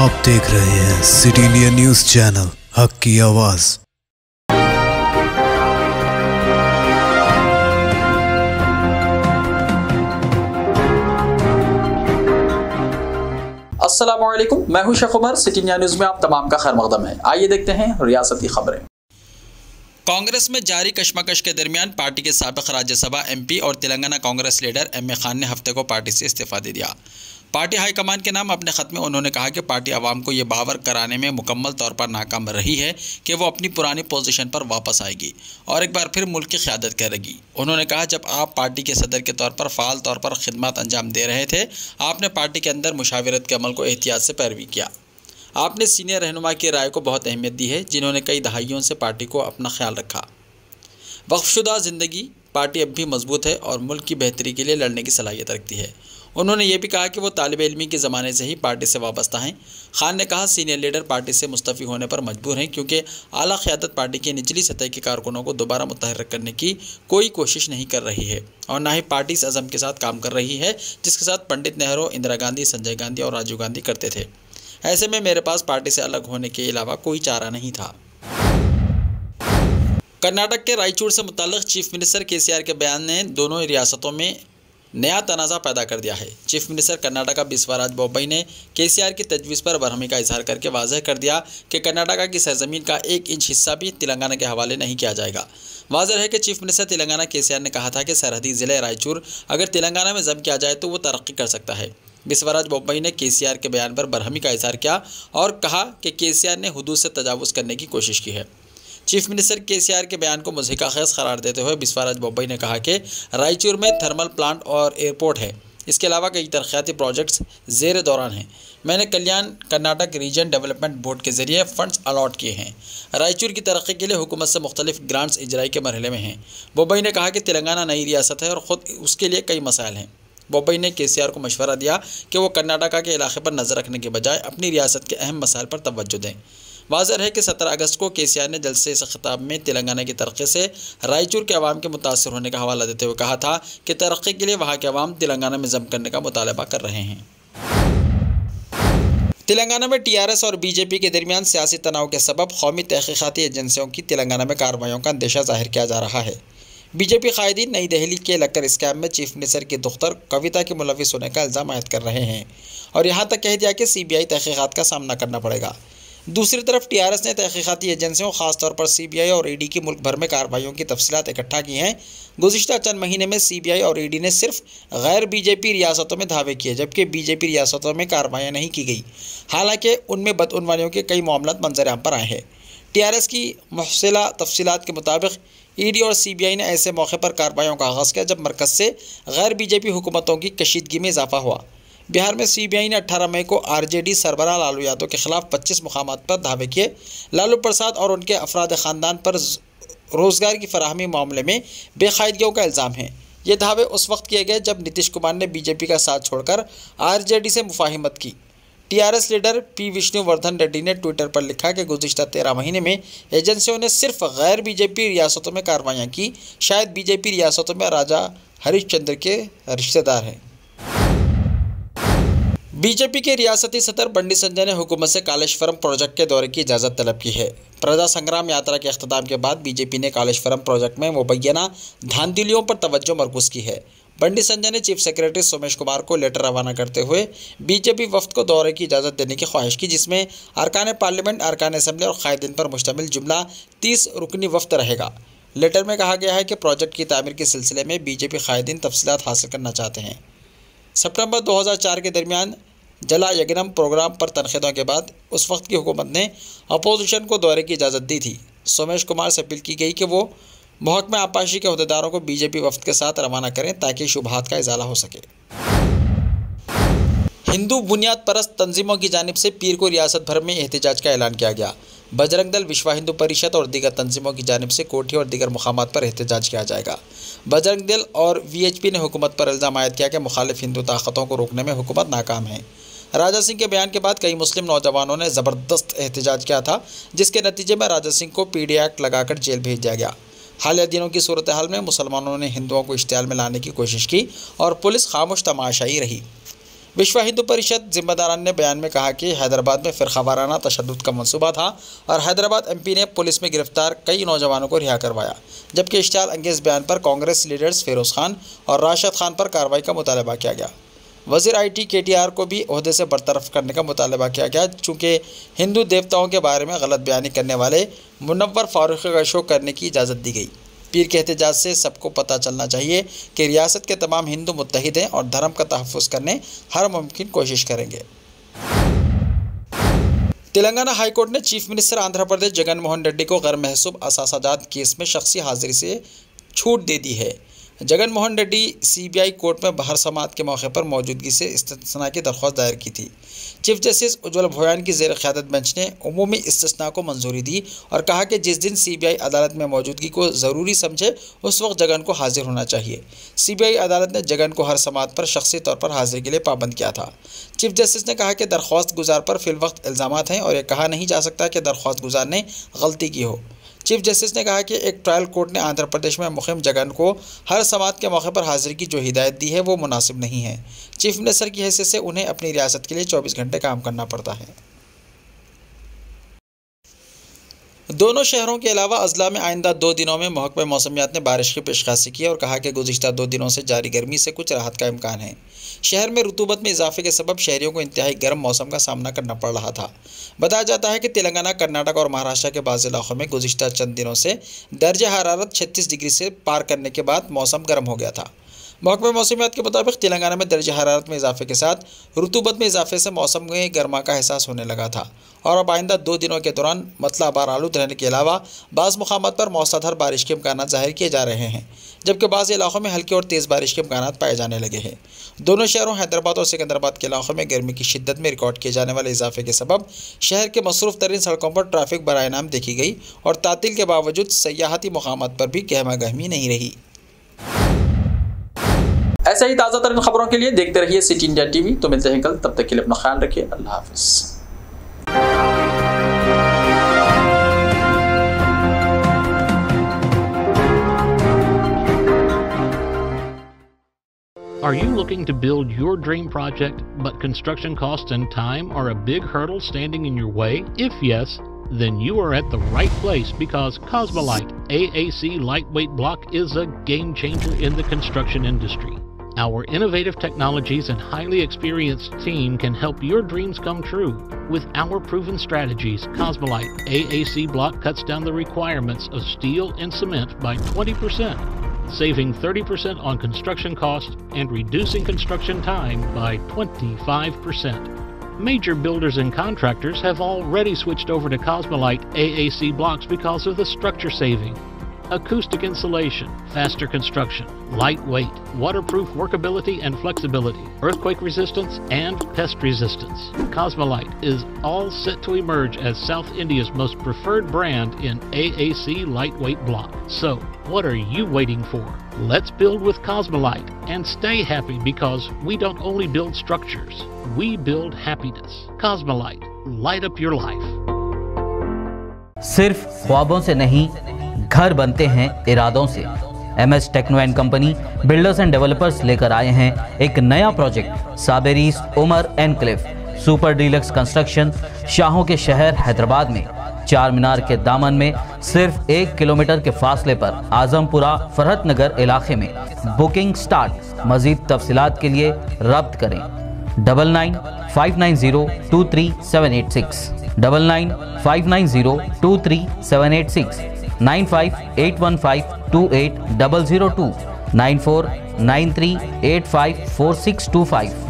आप देख रहे हैं सिटी इंडिया न्यूज़ चैनल हक की आवाज़। अस्सलाम वालेकुम मैं हूँ Sheikh Umar City India News में आप तमाम का खैर मकदम है। आइए देखते हैं रियासती खबरें। कांग्रेस में जारी कश्मकश के दरमियान पार्टी के सबक राज्यसभा एमपी और Telangana Congress leader M A Khan ने हफ़्ते को पार्टी से इस्तीफा दे दिया। पार्टी हाईकमान के नाम अपने ख़त में उन्होंने कहा कि पार्टी आवाम को ये बावर कराने में मुकम्मल तौर पर नाकाम रही है कि वो अपनी पुरानी पोजीशन पर वापस आएगी और एक बार फिर मुल्क की क़्यादत करेगी। उन्होंने कहा, जब आप पार्टी के सदर के तौर पर फ़ाल तौर पर खिदमत अंजाम दे रहे थे, आपने पार्टी के अंदर मुशावरत के अमल को एहतियात से पैरवी किया। आपने सीनियर रहनुमा की राय को बहुत अहमियत दी है, जिन्होंने कई दहाइयों से पार्टी को अपना ख्याल रखा। वक्फशुदा ज़िंदगी, पार्टी अब भी मज़बूत है और मुल्क की बेहतरी के लिए लड़ने की सलाहियत रखती है। उन्होंने ये भी कहा कि वो तालब इलमी के ज़माने से ही पार्टी से वाबस्ता हैं। खान ने कहा, सीनियर लीडर पार्टी से मुस्तफ़ी होने पर मजबूर हैं, क्योंकि अली क़्यादत पार्टी के निचली सतह के कारकुनों को दोबारा मुतहरक करने की कोई कोशिश नहीं कर रही है और ना ही पार्टी इस अज़म के साथ काम कर रही है, जिसके साथ पंडित नेहरू, इंदिरा गांधी, संजय गांधी और राजीव गांधी करते थे। ऐसे में मेरे पास पार्टी से अलग होने के अलावा कोई चारा नहीं था। कर्नाटक के रायचूर से मुतल चीफ मिनिस्टर के के बयान ने दोनों रियासतों में नया तनाज़ा पैदा कर दिया है। चीफ मिनिस्टर कर्नाटका बिस्वराज बोबई ने के सी आर की तजवीज़ पर बरहमी का इजहार करके वाजह कर दिया कि कर्नाटका की सरजमीन का एक इंच हिस्सा भी तेलंगाना के हवाले नहीं किया जाएगा। वाजह है कि चीफ मिनिस्टर तेलंगाना के सी आर ने कहा था कि सरहदी ज़िले रायचूर अगर तेलंगाना में जम किया जाए तो वो तरक्की कर सकता है। बिस्वराज बोबई ने के के बयान पर बरहमी का इजहार किया और कहा कि के ने हदूद से तजावज़ करने की कोशिश की है। चीफ मिनिस्टर के सी आर के बयान को मुझे खेस करार देते हुए बिस्वाराज बोबई ने कहा कि रायचूर में थर्मल प्लांट और एयरपोर्ट है। इसके अलावा कई तरक्याती प्रोजेक्ट्स जेर दौरान हैं। मैंने Kalyan Karnataka region development board के ज़रिए फ़ंड्स अलॉट किए हैं। रायचूर की तरक्की के लिए हुकूमत से मुख्तलिफ़ ग्रांट्स इजराई के मरहले में हैं। बोबई ने कहा कि तेलंगाना नई रियासत है और ख़ुद उसके लिए कई मसाइल हैं। बोबई ने के को मशवरा दिया कि वो कर्नाटका के इलाके पर नज़र रखने के बजाय अपनी रियासत के अहम मसाइल पर तवज्जो दें। वाजर है कि सत्रह अगस्त को के सी आर ने जलसे से खिताब में तेलंगाना की तरक्की से रायचूर के अवाम के मुतासर होने का हवाला देते हुए कहा था कि तरक्की के लिए वहाँ के अवाम तेलंगाना में जम करने का मुतालबा कर रहे हैं। तेलंगाना में टीआरएस और बीजेपी के दरमियान सियासी तनाव के सबब कौमी तहकीकती एजेंसियों की तेलंगाना में कार्रवाइयों का अंदेशा ज़ाहिर किया जा रहा है। बीजेपी कायदीन नई दिल्ली के लक्कर स्कैम में चीफ मिनिस्टर की दुख्तर कविता के मुलविस होने का इल्ज़ाम आयद कर रहे हैं और यहाँ तक कह दिया कि सी बी आई तहकीक़ात का सामना करना पड़ेगा। दूसरी तरफ़ टीआरएस ने तहकीकती एजेंसियों, खासतौर पर सीबीआई और ईडी की मुल्क भर में कार्रवाइयों की तफसीत इकट्ठा की हैं। गुजशत चंद महीने में सीबीआई और ईडी ने सिर्फ़ गैर बीजेपी रियासतों में धावे किए, जबकि बीजेपी रियासतों में कार्रवाइयाँ नहीं की गई। हालाँकि उनमें बदउनवानियों के कई मामला मंजर पर आए हैं। टीआरएस की मुफसला तफसीत के मुताबिक, ईडी और सीबीआई ने ऐसे मौके पर कार्रवाइयों का आगाज़ किया, जब मरकज़ से गैर बीजेपी हुकूमतों की कशीदगी में इजाफा हुआ। बिहार में सीबीआई ने 18 मई को आरजेडी, सरबरा, लालू यादव के खिलाफ 25 मुकाम पर धावे किए। लालू प्रसाद और उनके अफराद ख़ानदान पर रोज़गार की फराहमी मामले में बेकायदगियों का इल्ज़ाम है। ये धावे उस वक्त किए गए जब नीतीश कुमार ने बीजेपी का साथ छोड़कर आरजेडी से मुफाहमत की। TRS leader P Vishnuvardhan Reddy ने ट्विटर पर लिखा कि गुजशत तेरह महीने में एजेंसियों ने सिर्फ़ गैर बीजेपी रियासतों में कार्रवाइयाँ की, शायद बीजेपी रियासतों में राजा हरीश के रिश्तेदार हैं। बीजेपी के रियासती सदर बंडी संजय ने हुकूमत से कालेश्वरम प्रोजेक्ट के दौरे की इजाज़त तलब की है। प्रजा संग्राम यात्रा के अख्ताम के बाद बीजेपी ने कालेश्वरम प्रोजेक्ट में मुबैना धांधलियों पर तवज्जो मरकूज की है। बंडी संजय ने चीफ सेक्रेटरी सोमेश कुमार को लेटर रवाना करते हुए बीजेपी वफद को दौरे की इजाज़त देने की ख्वाहिश की, जिसमें अरकान पार्लियामेंट अरकान असम्बली और कायदीन पर मुश्तमिल जुमला तीस रुकनी वफद रहेगा। लेटर में कहा गया है कि प्रोजेक्ट की तमीर के सिलसिले में बीजेपी कायदीन तफसीत हासिल करना चाहते हैं। सितंबर 2004 के दरमियान जला यज्ञम प्रोग्राम पर तनखेदों के बाद उस वक्त की हुकूमत ने अपोजिशन को दौरे की इजाज़त दी थी। सोमेश कुमार से अपील की गई कि वो महकमे आपाशी के अहदेदारों को बीजेपी वफद के साथ रवाना करें ताकि शुभात का इजाला हो सके। हिंदू बुनियाद परस्त तंजीमों की जानब से पीर को रियासत भर में एहतजाज का ऐलान किया गया। बजरंग दल विश्वा हिंदू परिषद और दीगर तंजीमों की जानब से कोठी और दीगर मकाम पर एहतजाज किया जाएगा। बजरंग दल और वी एच पी ने हुकूमत पर इल्ज़ाम आयद किया कि मुखालिफ हिंदू ताकतों को रोकने में हुकूमत नाकाम है। राजा सिंह के बयान के बाद कई मुस्लिम नौजवानों ने ज़बरदस्त एहतजाज किया था, जिसके नतीजे में राजा सिंह को पी डी एक्ट लगाकर जेल भेज दिया गया। हालिया दिनों की सूरत हाल में मुसलमानों ने हिंदुओं को इश्तियाल में लाने की कोशिश की और पुलिस खामोश तमाशाई रही। विश्व हिंदू परिषद जिम्मेदारान ने बयान में कहा कि हैदराबाद में फ़िरका तशद का मनसूबा था और हैदराबाद एमपी ने पुलिस में गिरफ़्तार कई नौजवानों को रिहा करवाया, जबकि इश्ताल अंगेज बयान पर कांग्रेस लीडर्स फिरोज़ खान और राशद खान पर कार्रवाई का मुतालबा किया गया। वज़ीर आई टी के भी अहदे से बरतरफ करने का मुतालबा किया गया, चूँकि हिंदू देवताओं के बारे में गलत बयानी करने वाले मुनवर फारूक का शो करने की इजाज़त दी गई। पीर के एहतजाज से सबको पता चलना चाहिए कि रियासत के तमाम हिंदू मुतहद हैं और धर्म का तहफ़ करने हर मुमकिन कोशिश करेंगे। तेलंगाना हाईकोर्ट ने चीफ मिनिस्टर आंध्र प्रदेश जगन मोहन रेड्डी को गैर महसूब असाजात केस में शख्सी हाजिरी से छूट दे दी है। जगन मोहन रेड्डी सीबीआई कोर्ट में बाहर समात के मौके पर मौजूदगी से इस्तना की दरख्वास्त दायर की थी। चीफ जस्टिस उज्जवल भोयान की जेर क्यादत बेंच ने उमूमी इस्तना को मंजूरी दी और कहा कि जिस दिन सीबीआई अदालत में मौजूदगी को ज़रूरी समझे, उस वक्त जगन को हाजिर होना चाहिए। सीबीआई अदालत ने जगन को हर समात पर शख्सी तौर पर हाजिर के लिए पाबंद किया था। चीफ जस्टिस ने कहा कि दरख्वास्त गुजार पर फिलवक्त इल्ज़ाम हैं और यह कहा नहीं जा सकता कि दरख्वास्त गुजार ने गलती की हो। चीफ जस्टिस ने कहा कि एक ट्रायल कोर्ट ने आंध्र प्रदेश में मुहिम जगन को हर समात के मौके पर हाजिर की जो हिदायत दी है, वो मुनासिब नहीं है। चीफ मिनिस्टर की हैसियत से उन्हें अपनी रियासत के लिए चौबीस घंटे काम करना पड़ता है। दोनों शहरों के अलावा अजला में आइंदा दो दिनों में महकमे मौसमियात ने बारिश की पेशकशी की और कहा कि गुजशत दो दिनों से जारी गर्मी से कुछ राहत का इम्कान है। शहर में रतूबत में इजाफे के सबब शहरियों को इंतहाई गर्म मौसम का सामना करना पड़ रहा था। बताया जाता है कि तेलंगाना, कर्नाटक और महाराष्ट्र के बाज़ इलाकों में गुजशत चंद दिनों से दर्ज हरारत छत्तीस डिग्री से पार करने के बाद मौसम गर्म हो गया था। महकमे मौसमियात के मुताबिक तेलंगाना में दर्ज हरारत में इजाफे के साथ रतूबत में इजाफे से मौसम में गर्मा का एहसास होने लगा था। और अब आइंदा दो दिनों के दौरान मतला बार आलूद रहने के अलावा बाज़ मकाम पर मौसलाधार बारिश के इम्कान ज़ाहिर किए जा रहे हैं, जबकि बाज़ इलाकों में हल्की और तेज़ बारिश के इम्कान पाए जाने लगे हैं। दोनों शहरों हैदराबाद और सिकंदराबाद के इलाकों में गर्मी की शिद्दत में रिकॉर्ड किए जाने वाले इजाफे के सबब शहर के मसरूफ़ तरीन सड़कों पर ट्रैफ़िक बरए नाम देखी गई और तातील के बावजूद सयाहती मकाम पर भी गहमा गहमी नहीं रही। ऐसे ही ताज़ा तरीन खबरों के लिए देखते रहिए सिटी इंडिया टीवी तो मिलते हैं कल तब तक के लिए अपना ख्याल रखिए अल्लाह हाफिज़ Are you looking to build your dream project, but construction costs and time are a big hurdle standing in your way? If yes, then you are at the right place because Cosmolite AAC lightweight block is a game changer in the construction industry. Our innovative technologies and highly experienced team can help your dreams come true. With our proven strategies, Cosmolite AAC block cuts down the requirements of steel and cement by 20% saving 30% on construction costs and reducing construction time by 25%. Major builders and contractors have already switched over to Cosmolite AAC blocks because of the structure saving acoustic insulation, faster construction, lightweight, waterproof workability and flexibility, earthquake resistance, and pest resistance. Cosmolite is all set to emerge as South India's most preferred brand in AAC lightweight block. So, what are you waiting for? Let's build with Cosmolite and stay happy because we don't only build structures, we build happiness. Cosmolite, light up your life. सिर्फ ख्वाबों से नहीं घर बनते हैं इरादों से। M S techno and company, builders and developers लेकर आए हैं एक नया प्रोजेक्ट साबेरीज Umar and cliff, super deluxe construction, शाहों के शहर हैदराबाद में। चार मीनार के दामन में सिर्फ़ एक किलोमीटर के फासले पर आजमपुरा फरहत नगर इलाके में बुकिंग स्टार्ट। मजीद तफसीत के लिए रब्त करें। Double nine five nine zero two three seven eight six. Double nine five nine zero two three seven eight six. 95815